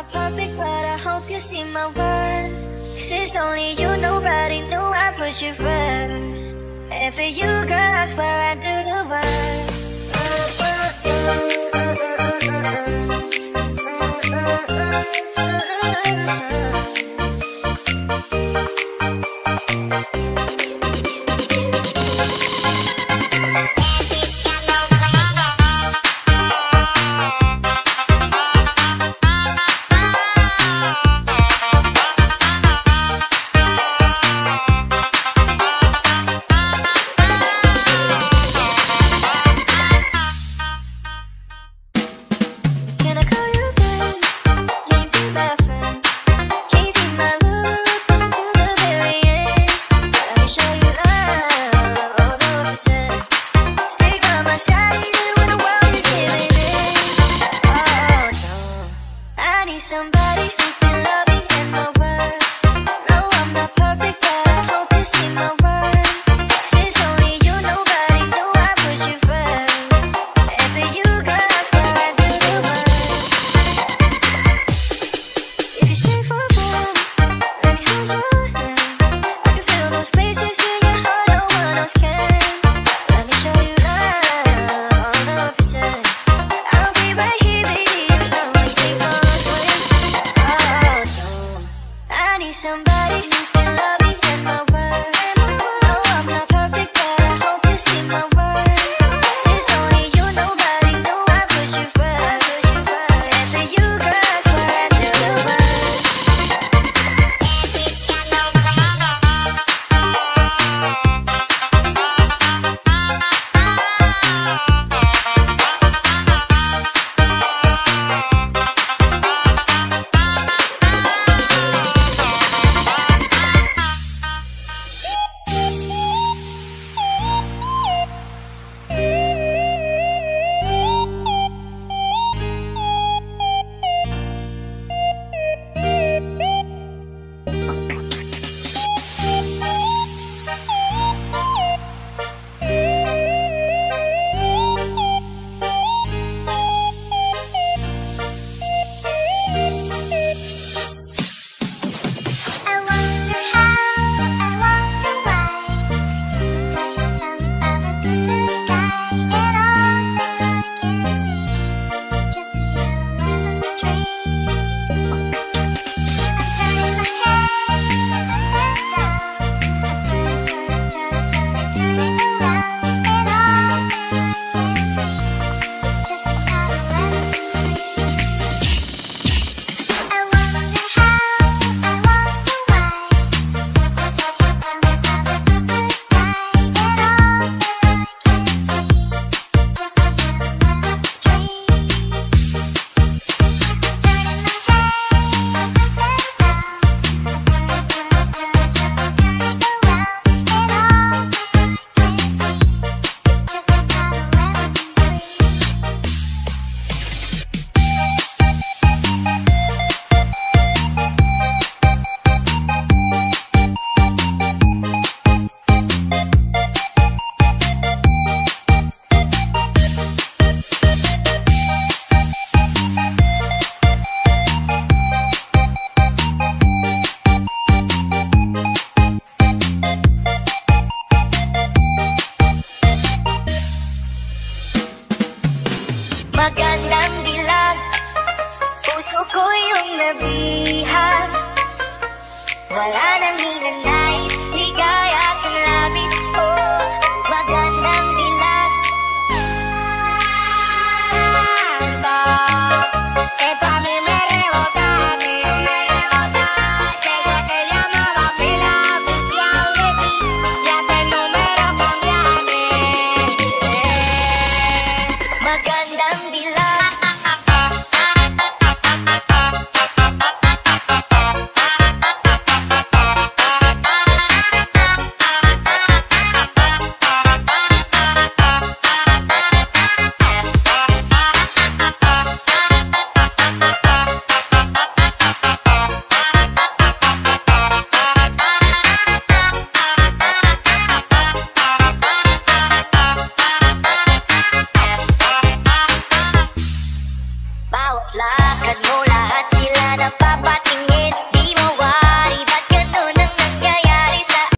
not perfect, but I hope you see my worth. Since only you, nobody knew I put you first. And for you, girl, I swear I do the worst. Magandang dilag. Puso ko yung nabihan Wala nang hinanay Magandang dilaw